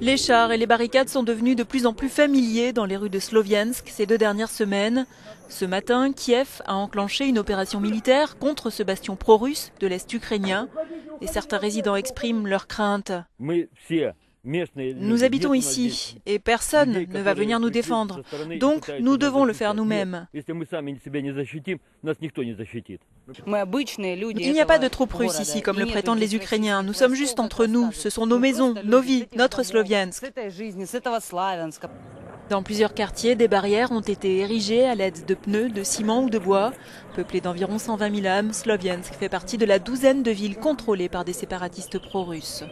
Les chars et les barricades sont devenus de plus en plus familiers dans les rues de Sloviansk ces deux dernières semaines. Ce matin, Kiev a enclenché une opération militaire contre ce bastion pro-russe de l'Est ukrainien et certains résidents expriment leurs craintes. Nous habitons ici et personne ne va venir nous défendre. Donc nous devons le faire nous-mêmes. Il n'y a pas de troupes russes ici comme le prétendent les Ukrainiens. Nous sommes juste entre nous. Ce sont nos maisons, nos vies, notre Sloviansk. Dans plusieurs quartiers, des barrières ont été érigées à l'aide de pneus, de ciment ou de bois. Peuplé d'environ 120 000 âmes, Sloviansk fait partie de la douzaine de villes contrôlées par des séparatistes pro-russes.